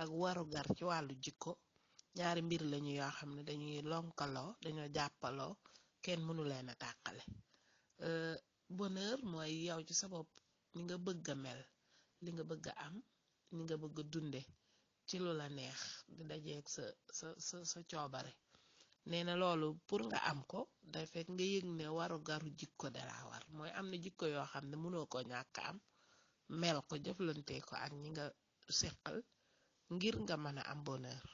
ak warugar ci wàllu jikko ñaari mbir lañu yoo xam ne dañuy lonkaloo dañoo jàppaloo kenn mënu leen a tàqale euh, bonheur mooy yow ci sa bopp ni nga bëgg a mel li nga bëgg a am ni nga bëgg a dunde ci lu la neex di dajeeg sa sa sa sa coobare nee na loolu pour nga am ko day fekk nga yëg ne waru garu jikko dara war mooy am na jikko yoo xam ne mënoo ko ñàkk am mel ko jëflante ko ak ñi nga seqal ngir nga mën a am bonheur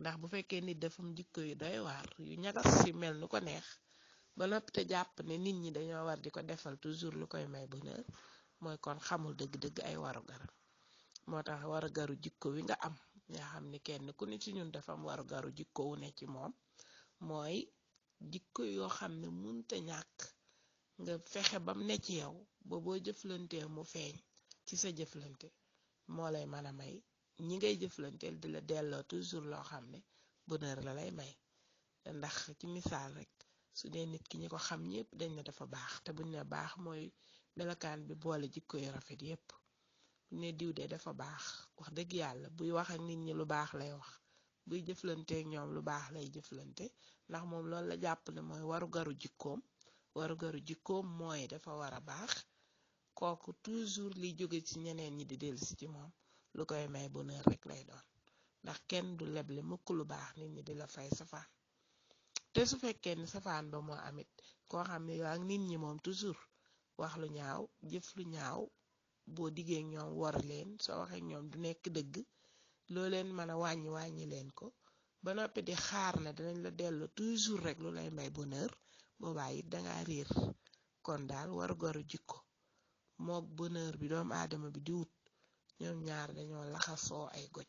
ndax bu fekkee nit dafa am jikko yu doy waar yu ñagas si mel nu ko neex ba noppi te jàpp ne nit ñi dañoo war di ko defal toujours lu koy may bonheur mooy kon xamul dëgg-dëgg ay waru garam moo tax war a garu jikko wi nga am nga xam ni kenn ku ne ci ñun dafa am war a garu jikko wu ne ci moom mooy jikko yoo xam ne munta ñàkk nga fexe bam ne ci yow ba boo jëflantee mu feeñ ci sa jëflante moo lay mën a may ñi ngay jëflanteel di la delloo toujours loo xam ne bonheur la lay may ndax ci misaal rek su dee nit ki ñi ko xam ñëpp dañ ne dafa baax te buñ ne baax mooy melokaan bi boole jikko yu rafet yépp buñ ne diw de dafa baax wax dëgg yàlla buy wax ak nit ñi lu baax lay wax buy jëflanteek ñoom lu baax lay jëflante ndax moom loolu la jàpp ne mooy waru garu jikkoom waru garu jikkoom mooy dafa war a baax kooku toujours liy jóge ci ñeneen ñi di dellusi ci moom lu koy may bonheur rek lay doon ndax kenn du leble mukk lu baax nit ñi di la fay safaan te su fekkee ni safaan ba moo amit koo xam ne yaa nit ñi moom toujours wax lu ñaaw jëf lu ñaaw boo diggee ñoom wor leen soo waxee ñoom du nekk dëgg loo leen mën a wàññi wàññi leen ko ba noppi di xaar ne danañ la dellu toujours rek lu lay may bonheur boobaa it danga réer kon daal war goru jikko moog bonheur bi doomu aadama bi di wut ñoom ñaar dañoo laxasoo ay goj